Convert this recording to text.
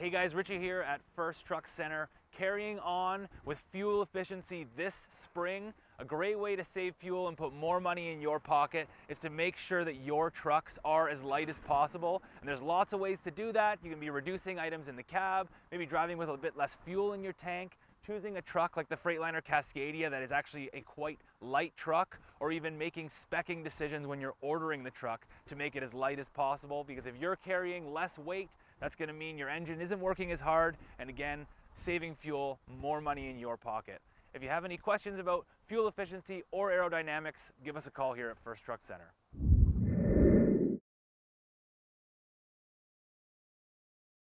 Hey guys, Richie here at First Truck Centre, carrying on with fuel efficiency this spring. A great way to save fuel and put more money in your pocket is to make sure that your trucks are as light as possible. And there's lots of ways to do that. You can be reducing items in the cab, maybe driving with a bit less fuel in your tank, choosing a truck like the Freightliner Cascadia that is actually a quite light truck, or even making specking decisions when you're ordering the truck to make it as light as possible. Because if you're carrying less weight, that's gonna mean your engine isn't working as hard, and again, saving fuel, more money in your pocket. If you have any questions about fuel efficiency or aerodynamics, give us a call here at First Truck Centre.